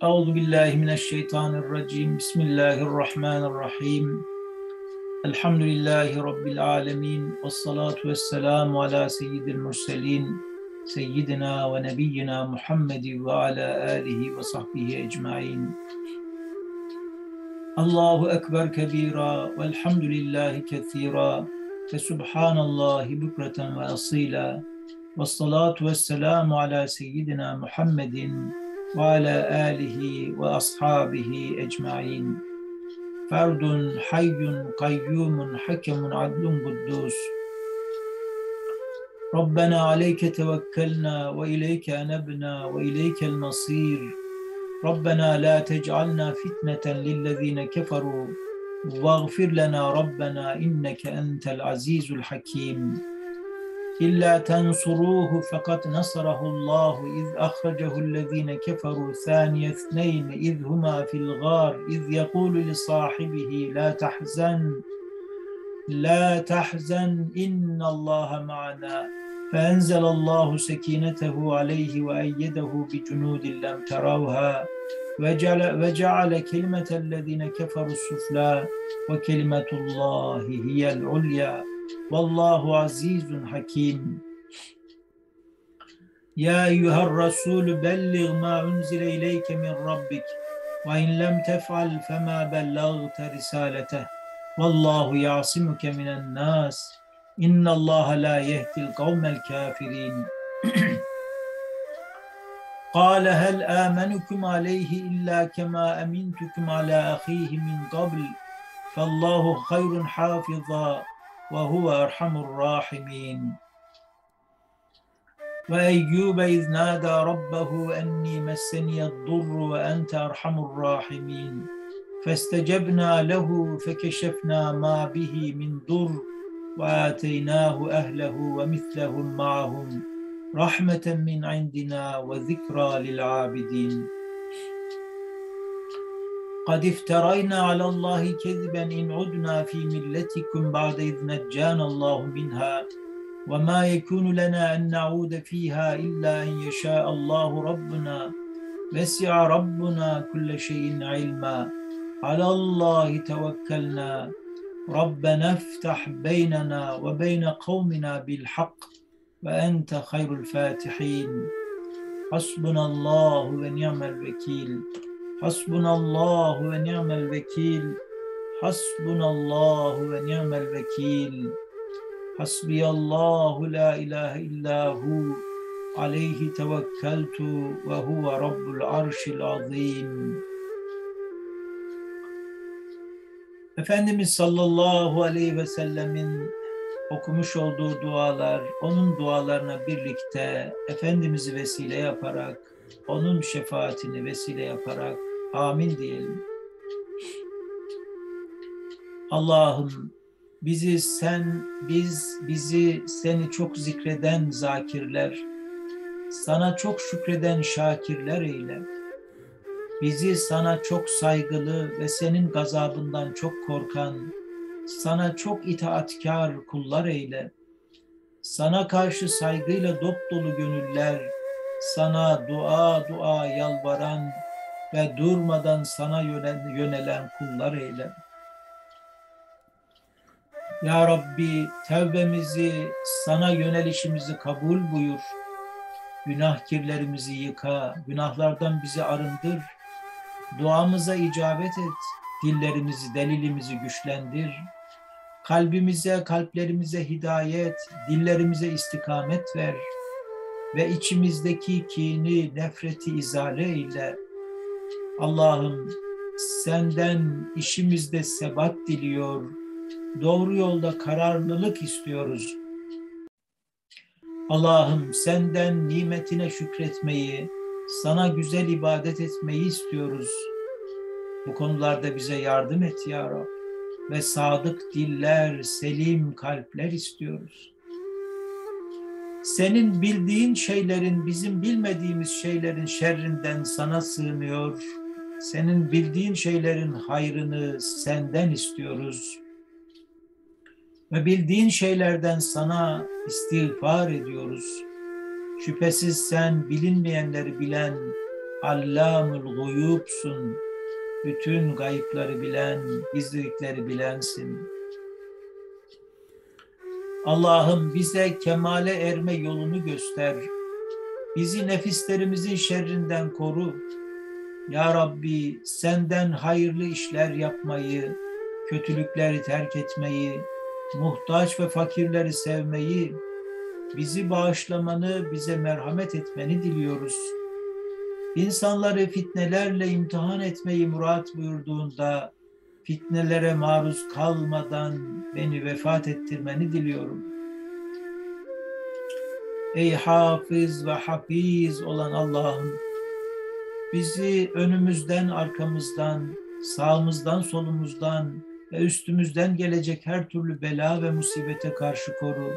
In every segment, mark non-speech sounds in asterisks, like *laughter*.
أعوذ بالله من الشيطان الرجيم. بسم الله الرحمن الرحيم. الحمد لله رب العالمين والصلاة والسلام على سيد المرسلين سيدنا ونبينا محمد وعلى آله وصحبه أجمعين. الله أكبر كبيرا والحمد لله كثيرا فسبحان الله بكرة وأصيلا. والصلاة والسلام على سيدنا محمد وعلى آله وأصحابه أجمعين. فرد حي قيوم حكم عدل قدوس. ربنا عليك توكلنا وإليك أنبنا وإليك المصير. ربنا لا تجعلنا فتنة للذين كفروا. واغفر لنا ربنا إنك أنت العزيز الحكيم. إلا تنصروه فقد نصره الله إذ أخرجه الذين كفروا ثاني اثنين إذ هما في الغار إذ يقول لصاحبه لا تحزن لا تحزن إن الله معنا. فأنزل الله سكينته عليه وأيده بجنود لم تروها. وجعل, وجعل كلمة الذين كفروا السفلى وكلمة الله هي العليا. والله عزيز حكيم. يا أيها الرسول بلغ ما أنزل إليك من ربك وإن لم تفعل فما بلغت رسالته. والله يعصمك من الناس. إن الله لا يهدي القوم الكافرين. *clears throat* قال هل آمنكم عليه إلا كما أمنتكم على أخيه من قبل؟ فالله خير حافظا. وهو أرحم الراحمين. وأيوب إذ نادى ربه أني مسني الضر وأنت أرحم الراحمين. فاستجبنا له فكشفنا ما به من ضر وآتيناه أهله ومثلهم معهم رحمة من عندنا وذكرى للعابدين. قد افترينا على الله كذبا إن عدنا في ملتكم بعد إذ نجانا الله منها وما يكون لنا أن نعود فيها إلا أن يشاء الله ربنا. وسع ربنا كل شيء علما. على الله توكلنا. ربنا افتح بيننا وبين قومنا بالحق وأنت خير الفاتحين. حسبنا الله ونعم الوكيل. Hasbunallahu ve ni'mel vekil. Hasbunallahu ve ni'mel vekil. Hasbiyallahu la ilahe illa hu. Aleyhi tevekkeltu ve huve rabbul arşil azim. Efendimiz sallallahu aleyhi ve sellemin okumuş olduğu dualar, onun dualarına birlikte Efendimiz'i vesile yaparak, onun şefaatini vesile yaparak amin diyelim. Allah'ım bizi sen, biz, bizi seni çok zikreden zakirler, sana çok şükreden şakirler eyle. Bizi sana çok saygılı ve senin gazabından çok korkan, sana çok itaatkar kullar eyle. Sana karşı saygıyla dop dolu gönüller, sana dua dua yalvaran ve durmadan sana yönelen kullar eyle. Ya Rabbi tevbemizi, sana yönelişimizi kabul buyur. Günah kirlerimizi yıka, günahlardan bizi arındır. Duamıza icabet et, dillerimizi, delilimizi güçlendir. Kalbimize, kalplerimize hidayet, dillerimize istikamet ver. Ve içimizdeki kini, nefreti izale eyle. Allah'ım senden işimizde sebat diliyor, doğru yolda kararlılık istiyoruz. Allah'ım senden nimetine şükretmeyi, sana güzel ibadet etmeyi istiyoruz. Bu konularda bize yardım et ya Rab. Ve sadık diller, selim kalpler istiyoruz. Senin bildiğin şeylerin, bizim bilmediğimiz şeylerin şerrinden sana sığınıyor. Senin bildiğin şeylerin hayrını senden istiyoruz. Ve bildiğin şeylerden sana istiğfar ediyoruz. Şüphesiz sen bilinmeyenleri bilen, Allamul guyubsun. Bütün gayıpları bilen, gizlilikleri bilensin. Allah'ım bize kemale erme yolunu göster. Bizi nefislerimizin şerrinden koru. Ya Rabbi senden hayırlı işler yapmayı, kötülükleri terk etmeyi, muhtaç ve fakirleri sevmeyi, bizi bağışlamanı, bize merhamet etmeni diliyoruz. İnsanları fitnelerle imtihan etmeyi murat buyurduğunda, fitnelere maruz kalmadan beni vefat ettirmeni diliyorum. Ey hafız ve hafiz olan Allah'ım, bizi önümüzden, arkamızdan, sağımızdan, solumuzdan ve üstümüzden gelecek her türlü bela ve musibete karşı koru.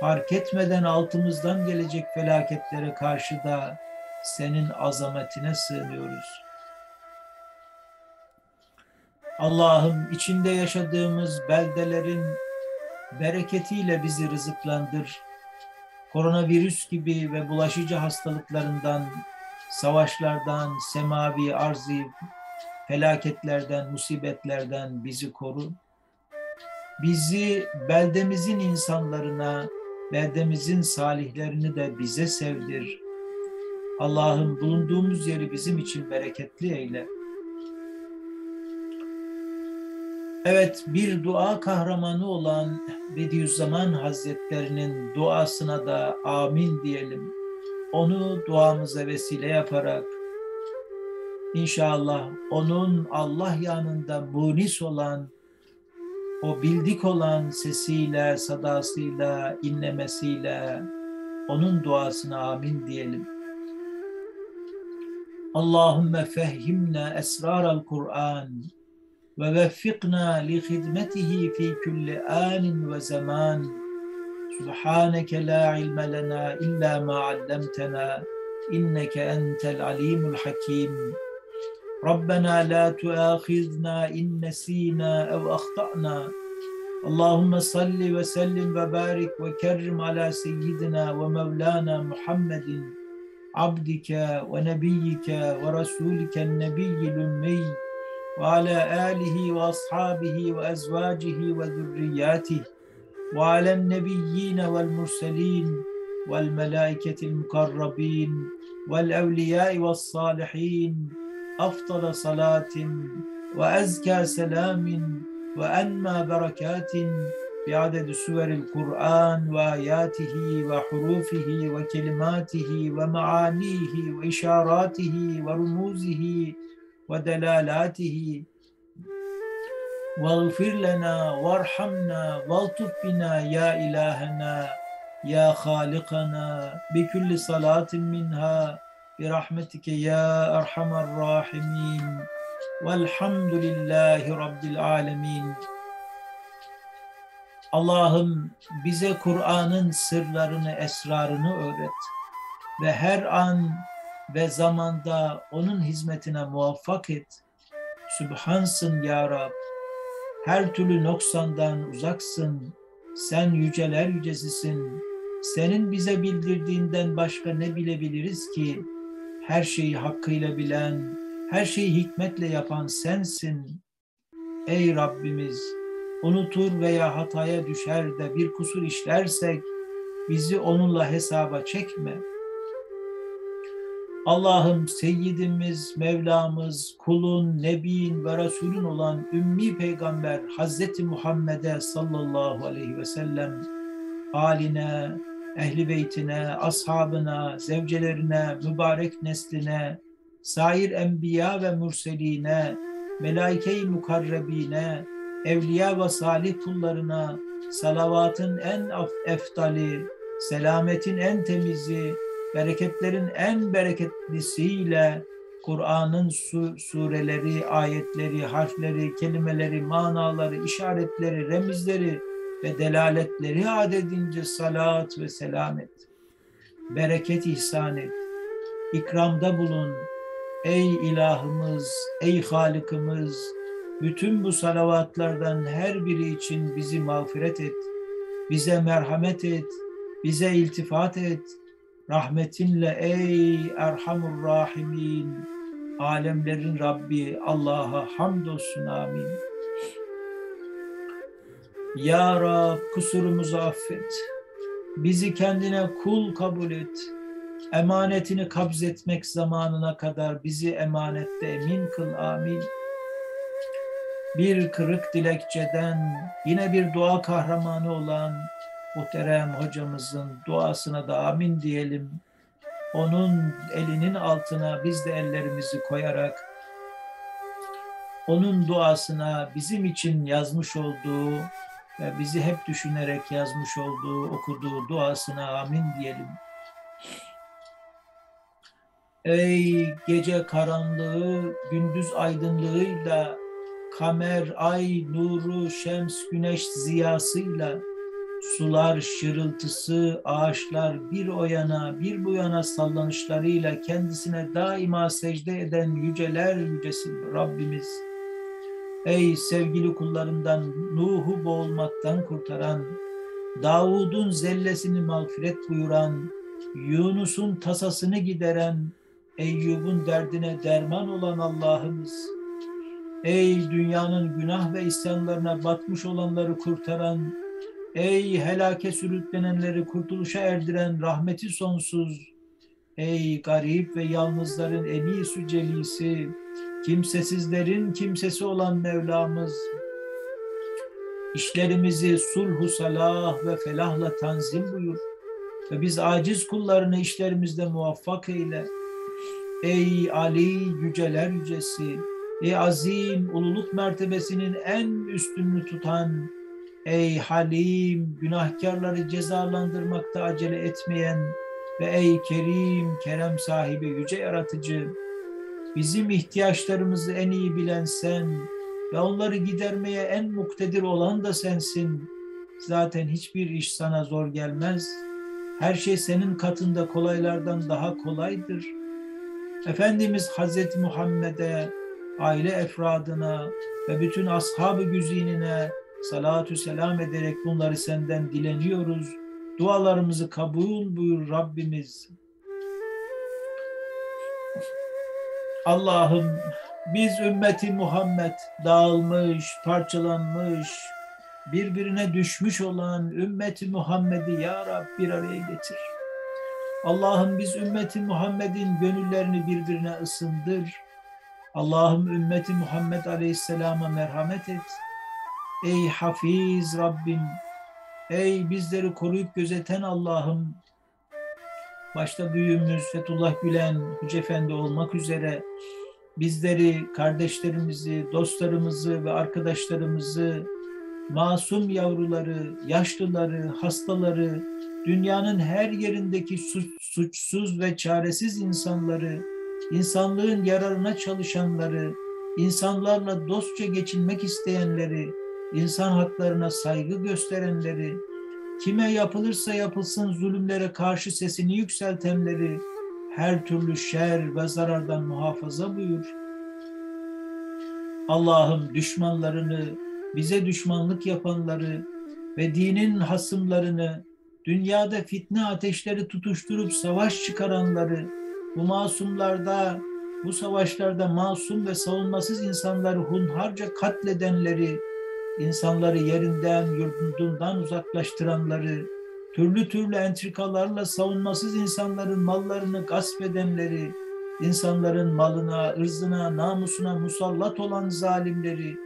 Fark etmeden altımızdan gelecek felaketlere karşı da senin azametine sığınıyoruz. Allah'ım içinde yaşadığımız beldelerin bereketiyle bizi rızıklandır. Koronavirüs gibi ve bulaşıcı hastalıklarından, savaşlardan, semavi arzi, felaketlerden, musibetlerden bizi koru. Bizi beldemizin insanlarına, beldemizin salihlerini de bize sevdir. Allah'ım bulunduğumuz yeri bizim için bereketli eyle. Evet, bir dua kahramanı olan Bediüzzaman Hazretlerinin duasına da amin diyelim. Onu duamıza vesile yaparak inşallah onun Allah yanında munis olan, o bildik olan sesiyle, sadasıyla, inlemesiyle onun duasına amin diyelim. Allahümme fehhimna esraral Kur'an ve veffikna li hidmetihi fi kulli anin ve zaman. Subhaneke la ilme lena illa ma allamtena inneke entel alimul hakim. ربنا لا تؤاخذنا إن نسينا أو أخطأنا اللهم صل وسلم وبارك وكرم على سيدنا ومولانا محمد عبدك ونبيك ورسولك النبي الأمي وعلى آله وأصحابه وأزواجه وذرياته وعلى النبيين والمرسلين والملائكة المقربين والأولياء والصالحين أفضل صلاة وأزكى سلام وأنمى بركات بعدد سور القرآن وآياته وحروفه وكلماته ومعانيه وإشاراته ورموزه ودلالاته واغفر لنا وارحمنا والطف بنا يا إلهنا يا خالقنا بكل صلاة منها برحمتك يا أرحم الراحمين والحمد لله رب العالمين Allah'ım bize Kur'an'ın sırlarını, esrarını öğret ve her an ve zamanda onun hizmetine muvaffak et. Sübhansın ya Rab. her türlü noksandan uzaksın. Sen yüceler yücesisin. Senin bize bildirdiğinden başka ne bilebiliriz ki? Her şeyi hakkıyla bilen, her şeyi hikmetle yapan sensin. Ey Rabbimiz, unutur veya hataya düşer de bir kusur işlersek bizi onunla hesaba çekme. Allah'ım Seyyidimiz, Mevlamız, kulun, Nebin ve Resulün olan Ümmi Peygamber Hazreti Muhammed'e sallallahu aleyhi ve sellem haline, ehli beytine, ashabına, zevcelerine, mübarek nesline, sair enbiya ve mürseline, melaike-i mukarrebine, evliya ve salih kullarına salavatın en eftali, selametin en temizi, bereketlerin en bereketlisiyle Kur'an'ın su, sureleri, ayetleri, harfleri, kelimeleri, manaları, işaretleri, remizleri ve delaletleri adedince salat ve selam et. Bereket ihsan et. İkramda bulun. Ey ilahımız, ey Halıkımız, bütün bu salavatlardan her biri için bizi mağfiret et. Bize merhamet et, bize iltifat et. Rahmetinle ey Erhamur Rahimin alemlerin Rabbi Allah'a hamdolsun amin. Ya Rab kusurumuzu affet. Bizi kendine kul kabul et. Emanetini kabzetmek zamanına kadar bizi emanette emin kıl amin. Bir kırık dilekçeden yine bir dua kahramanı olan muhterem hocamızın duasına da amin diyelim. Onun elinin altına biz de ellerimizi koyarak onun duasına bizim için yazmış olduğu ve bizi hep düşünerek yazmış olduğu, okuduğu duasına amin diyelim. Ey gece karanlığı, gündüz aydınlığıyla, kamer, ay, nuru, şems, güneş ziyasıyla, sular şırıltısı, ağaçlar bir o yana bir bu yana sallanışlarıyla kendisine daima secde eden yüceler yücesi Rabbimiz. Ey sevgili kullarından Nuh'u boğulmaktan kurtaran, Davud'un zellesini mağfiret buyuran, Yunus'un tasasını gideren, Eyyub'un derdine derman olan Allah'ımız. Ey dünyanın günah ve isyanlarına batmış olanları kurtaran, Ey helake sürüklenenleri kurtuluşa erdiren rahmeti sonsuz, ey garip ve yalnızların en iyisi celisi, kimsesizlerin kimsesi olan Mevlamız, işlerimizi sulhu salah ve felahla tanzim buyur ve biz aciz kullarını işlerimizde muvaffak eyle. Ey Ali yüceler yücesi, ey azim ululuk mertebesinin en üstününü tutan, ey halim günahkarları cezalandırmakta acele etmeyen ve ey kerim kerem sahibi yüce yaratıcı, bizim ihtiyaçlarımızı en iyi bilen sen ve onları gidermeye en muktedir olan da sensin. Zaten hiçbir iş sana zor gelmez. Her şey senin katında kolaylardan daha kolaydır. Efendimiz Hazreti Muhammed'e, aile efradına ve bütün ashab-ı güzinine salatü selam ederek bunları senden dileniyoruz. Dualarımızı kabul buyur Rabbimiz. Allah'ım biz ümmeti Muhammed dağılmış, parçalanmış, birbirine düşmüş olan ümmeti Muhammed'i ya Rab bir araya getir. Allah'ım biz ümmeti Muhammed'in gönüllerini birbirine ısındır. Allah'ım ümmeti Muhammed Aleyhisselam'a merhamet et. Ey Hafiz Rabbim, ey bizleri koruyup gözeten Allah'ım, başta büyüğümüz Fethullah Gülen Hoca Efendi olmak üzere bizleri, kardeşlerimizi, dostlarımızı ve arkadaşlarımızı, masum yavruları, yaşlıları, hastaları, dünyanın her yerindeki suçsuz ve çaresiz insanları, insanlığın yararına çalışanları, insanlarla dostça geçinmek isteyenleri, insan haklarına saygı gösterenleri, kime yapılırsa yapılsın zulümlere karşı sesini yükseltenleri, her türlü şer ve zarardan muhafaza buyur. Allah'ım düşmanlarını, bize düşmanlık yapanları ve dinin hasımlarını, dünyada fitne ateşleri tutuşturup savaş çıkaranları, bu masumlarda, bu savaşlarda masum ve savunmasız insanları hunharca katledenleri, insanları yerinden, yurdundan uzaklaştıranları, türlü türlü entrikalarla savunmasız insanların mallarını gasp edenleri, insanların malına, ırzına, namusuna musallat olan zalimleri,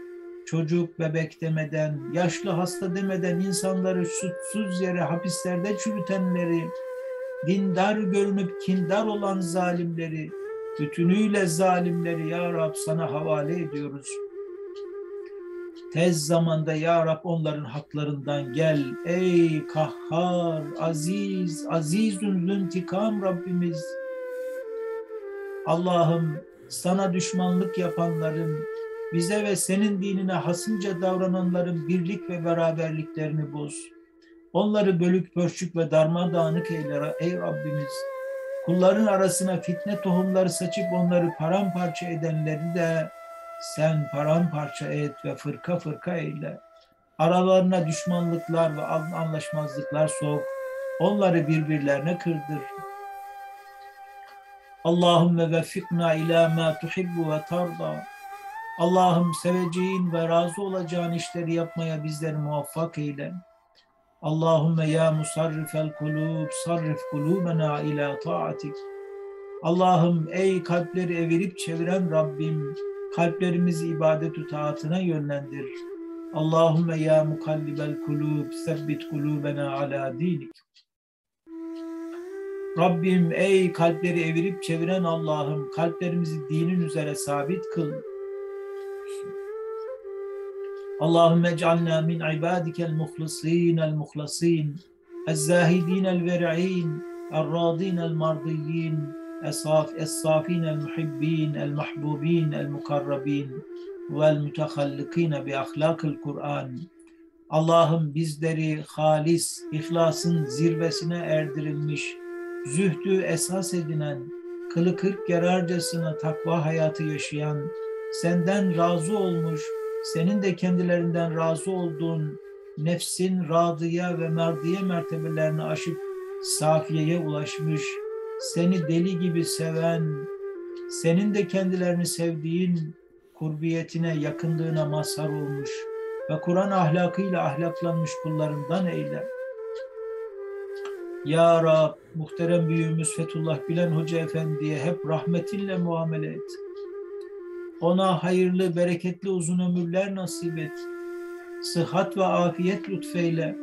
çocuk, bebek demeden, yaşlı, hasta demeden insanları suçsuz yere hapislerde çürütenleri, dindar görünüp kindar olan zalimleri, bütünüyle zalimleri ya Rab sana havale ediyoruz.'' Tez zamanda Ya Rab onların haklarından gel. Ey kahhar, aziz, azizün züntikam Rabbimiz. Allah'ım sana düşmanlık yapanların, bize ve senin dinine hasımca davrananların birlik ve beraberliklerini boz. Onları bölük pörçük ve darmadağınık eyle ey Rabbimiz. Kulların arasına fitne tohumları saçıp onları paramparça edenleri de sen paramparça et ve fırka fırka eyle. Aralarına düşmanlıklar ve anlaşmazlıklar sok. Onları birbirlerine kırdır. Allahümme veffikna ila ma tuhibbu ve tarda. Allah'ım seveceğin ve razı olacağın işleri yapmaya bizleri muvaffak eyle. Allahümme ya musarrifel kulub sarrif kulubena ila taatik. Allah'ım ey kalpleri evirip çeviren Rabbim kalplerimizi ibadet taatına yönlendir. Allahümme ya mukallibel kulub sebbit kulubena ala dinik. Rabbim ey kalpleri evirip çeviren Allah'ım kalplerimizi dinin üzere sabit kıl. Allahümme ec'alna min ibadikel muhlisin el muhlasin el-zahidin el-ver'in el-radin el-mardiyin es-safin el-muhibbin el-mahbubin el-mukarrabin vel-mütehallikine bi ahlakil Kur'an. Allah'ım bizleri halis, ihlasın zirvesine erdirilmiş, zühdü esas edinen, kılı kırk yararcasına takva hayatı yaşayan, senden razı olmuş, senin de kendilerinden razı olduğun nefsin radıya ve merdiye mertebelerini aşıp safiyeye ulaşmış, seni deli gibi seven, senin de kendilerini sevdiğin kurbiyetine, yakınlığına mazhar olmuş ve Kur'an ahlakıyla ahlaklanmış kullarından eyle. Ya Rab, muhterem büyüğümüz Fethullah Bilen Hoca Efendi'ye hep rahmetinle muamele et. Ona hayırlı, bereketli uzun ömürler nasip et. Sıhhat ve afiyet lütfeyle.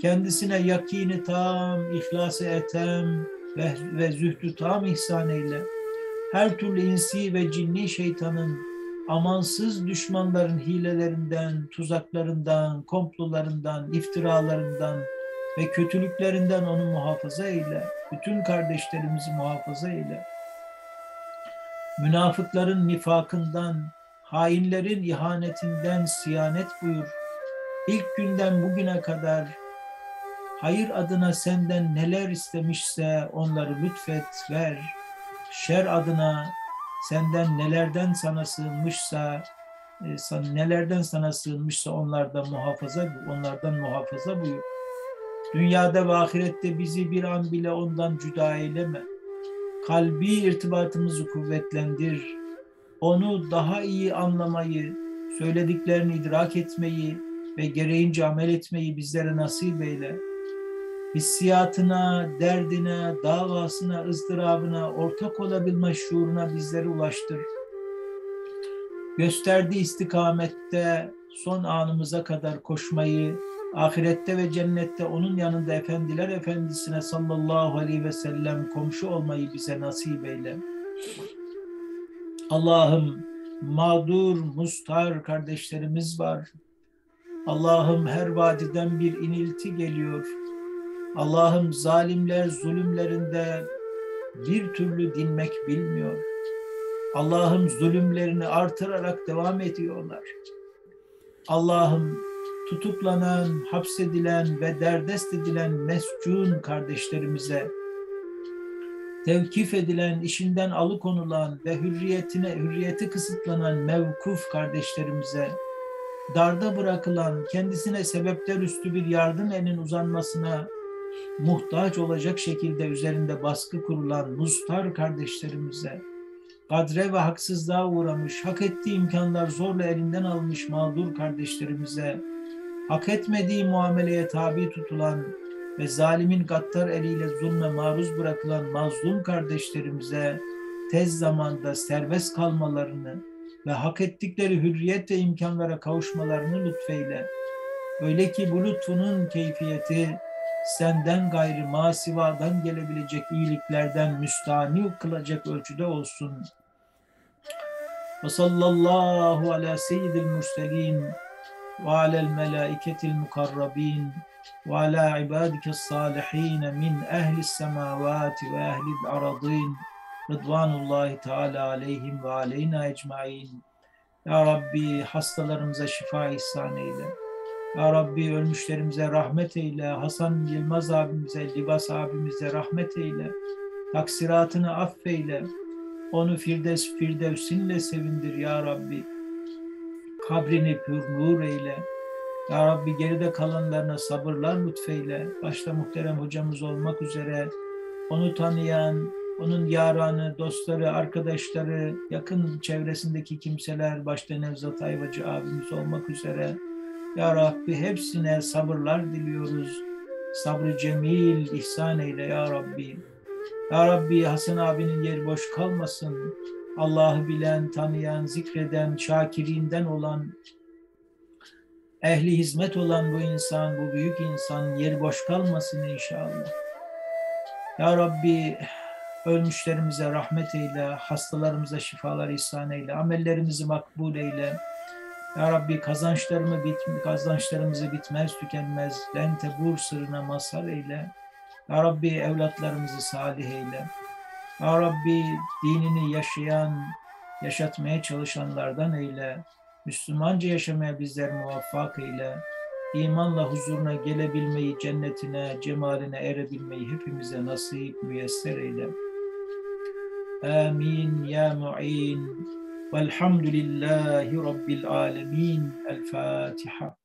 Kendisine yakini tam, ihlası etem ve, ve zühdü tam ihsan eyle. Her türlü insi ve cinni şeytanın, amansız düşmanların hilelerinden, tuzaklarından, komplolarından, iftiralarından ve kötülüklerinden onu muhafaza eyle. Bütün kardeşlerimizi muhafaza eyle münafıkların nifakından, hainlerin ihanetinden siyanet buyur. İlk günden bugüne kadar hayır adına senden neler istemişse onları lütfet, ver. Şer adına senden nelerden sana sığınmışsa, e, nelerden sana sığınmışsa onlardan muhafaza, onlardan muhafaza buyur. Dünyada ve ahirette bizi bir an bile ondan cüda eyleme kalbi irtibatımızı kuvvetlendir. Onu daha iyi anlamayı, söylediklerini idrak etmeyi ve gereğince amel etmeyi bizlere nasip eyle. Hissiyatına, derdine, davasına, ızdırabına, ortak olabilme şuuruna bizleri ulaştır. Gösterdiği istikamette son anımıza kadar koşmayı, ahirette ve cennette onun yanında efendiler efendisine sallallahu aleyhi ve sellem komşu olmayı bize nasip eyle. Allah'ım mağdur, mustar kardeşlerimiz var. Allah'ım her vadiden bir inilti geliyor. Allah'ım zalimler zulümlerinde bir türlü dinmek bilmiyor. Allah'ım zulümlerini artırarak devam ediyorlar. Allah'ım tutuklanan, hapsedilen ve derdest edilen mescun kardeşlerimize, tevkif edilen, işinden alıkonulan ve hürriyetine, hürriyeti kısıtlanan mevkuf kardeşlerimize, darda bırakılan, kendisine sebepler üstü bir yardım elinin uzanmasına muhtaç olacak şekilde üzerinde baskı kurulan mustar kardeşlerimize, kadre ve haksızlığa uğramış, hak ettiği imkanlar zorla elinden almış mağdur kardeşlerimize, hak etmediği muameleye tabi tutulan ve zalimin gattar eliyle zulme maruz bırakılan mazlum kardeşlerimize tez zamanda serbest kalmalarını ve hak ettikleri hürriyet ve imkanlara kavuşmalarını lütfeyle. Öyle ki bu lütfunun keyfiyeti senden gayrı masivadan gelebilecek iyiliklerden müstani kılacak ölçüde olsun. Ve sallallahu ala seyyidil mürselin ve alel melaiketil mukarrabin ve ala ibadikes salihin min ehlis semavati ve ehlil aradin Rıdvanullahi Teala aleyhim ve aleyna ecmain. Ya Rabbi hastalarımıza şifa ihsan eyle. Ya Rabbi ölmüşlerimize rahmet eyle. Hasan Yılmaz abimize, Libas abimize rahmet eyle. Taksiratını affeyle. Onu Firdevs, Firdevsinle sevindir ya Rabbi kabrini pür nur eyle. Ya Rabbi geride kalanlarına sabırlar lütfeyle. Başta muhterem hocamız olmak üzere onu tanıyan, onun yaranı, dostları, arkadaşları, yakın çevresindeki kimseler, başta Nevzat Ayvacı abimiz olmak üzere, Ya Rabbi hepsine sabırlar diliyoruz. Sabrı cemil ihsan eyle Ya Rabbi. Ya Rabbi Hasan abinin yeri boş kalmasın. Allah'ı bilen, tanıyan, zikreden, şakirinden olan, ehli hizmet olan bu insan, bu büyük insan yeri boş kalmasın inşallah. Ya Rabbi ölmüşlerimize rahmet eyle, hastalarımıza şifalar ihsan eyle, amellerimizi makbul eyle. Ya Rabbi kazançlarımı bit, kazançlarımızı bitmez tükenmez, lente bur sırrına mazhar eyle. Ya Rabbi evlatlarımızı salih eyle. Ya Rabbi dinini yaşayan, yaşatmaya çalışanlardan eyle. Müslümanca yaşamaya bizler muvaffak eyle. İmanla huzuruna gelebilmeyi, cennetine, cemaline erebilmeyi hepimize nasip müyesser eyle. Amin ya mu'in. Velhamdülillahi Rabbil alemin. El Fatiha.